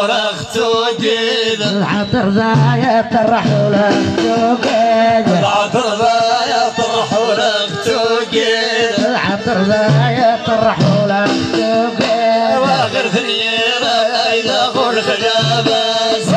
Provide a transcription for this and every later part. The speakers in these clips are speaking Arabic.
ورختو جيد العطر ذا يطرح ولختو العطر ذا يطرح ورختو جيد العطر ذا يطرح ولختو واخر ثنيرة إذا قول خجابس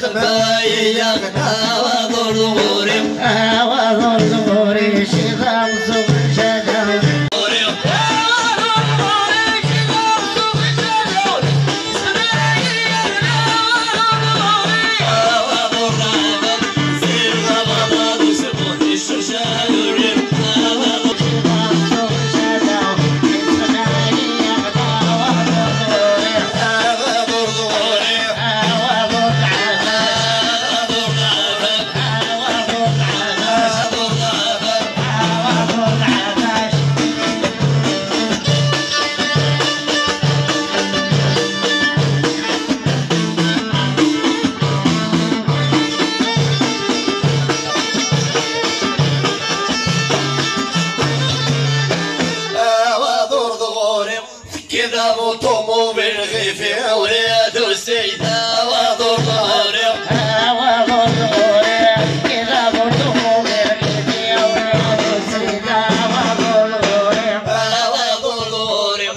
خبايا يغنى هذا دور ظهوري عواض ظهوري وظهور ظهوري ودور ظهوري شذا كذا موتومو بالغيف أولاد السيدة ودور ظهوري ودور ظهوري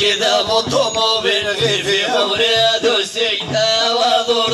كذا موتومو بالغيف أولاد السيدة ودور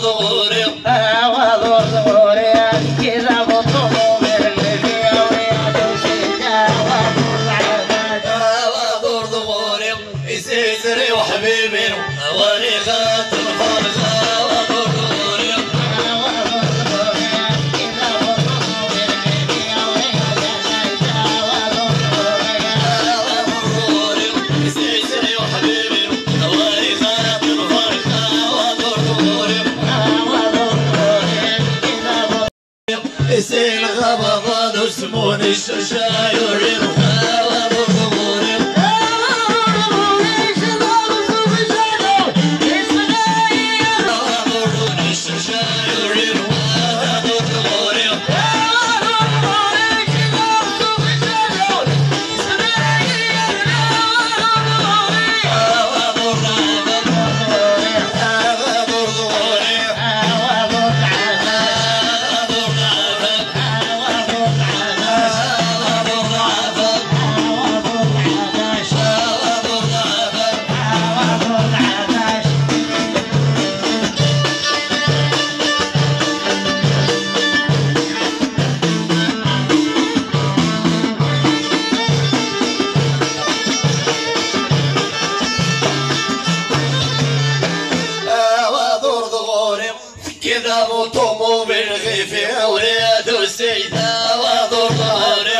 كذا موتومو بالغيف أولاد السيدة ودور ظهوري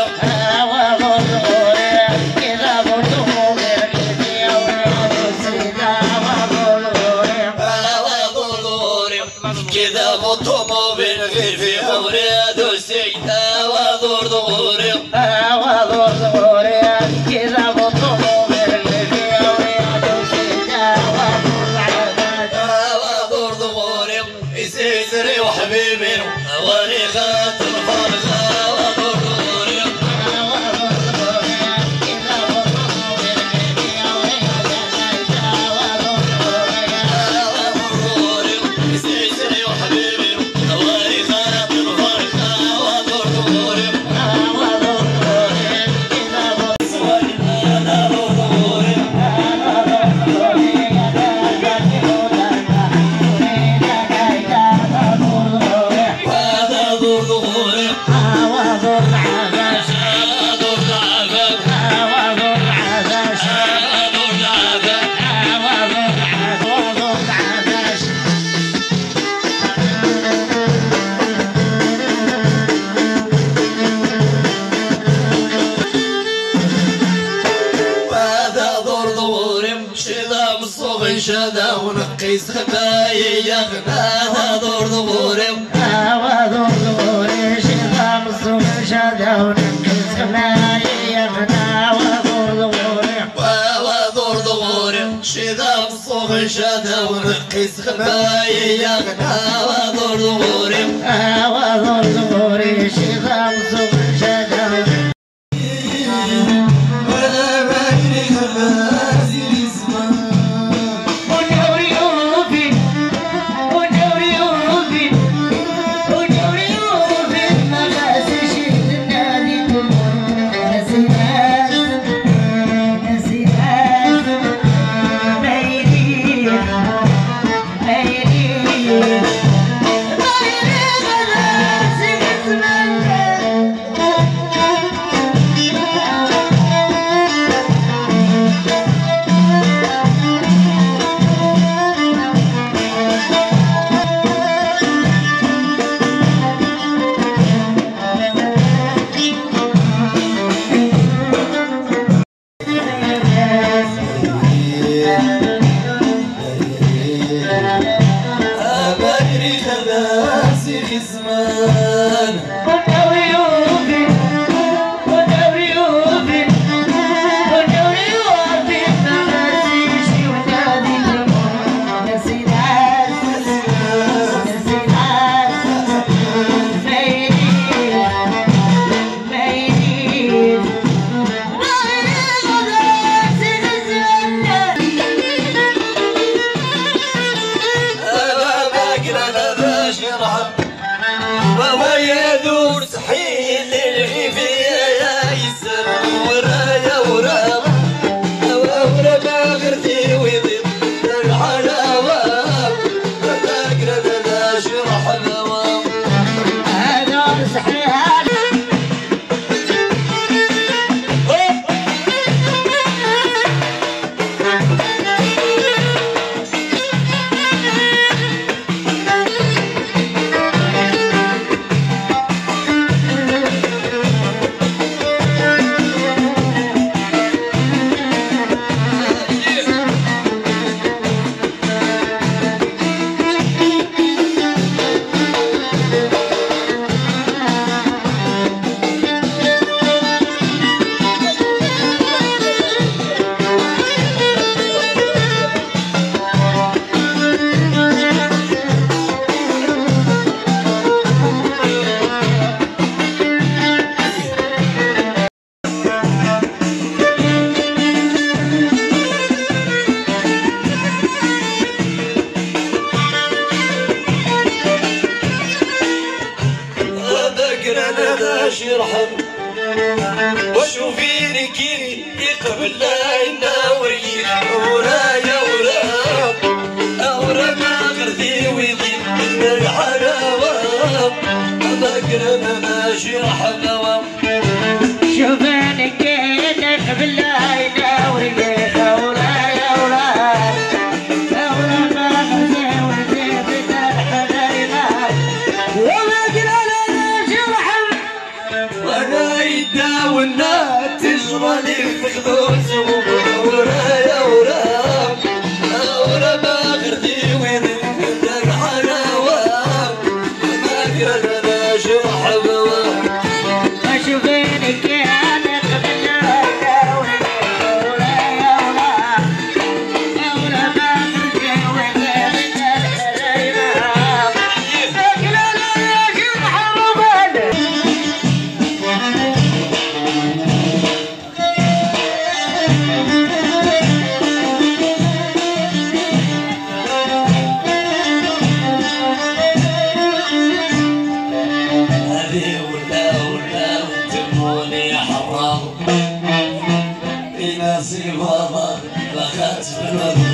كذا ظهوري شدا ونقيس خبايا يا غناها دور دوري هوا دور دوري شدا ونقص خبايا غدا وضر غورم ويدور سحيل وجه رحمة شوف أنا كيدك بالله يناور بيك ولا يا ولاد ولا ما خزي وزي بدل حبايبك وما قلنا نجرح وأنا يدا والنار تجرى لي في خدود ورايا ورايا Allah'ım Bina sivamak lakat bırakın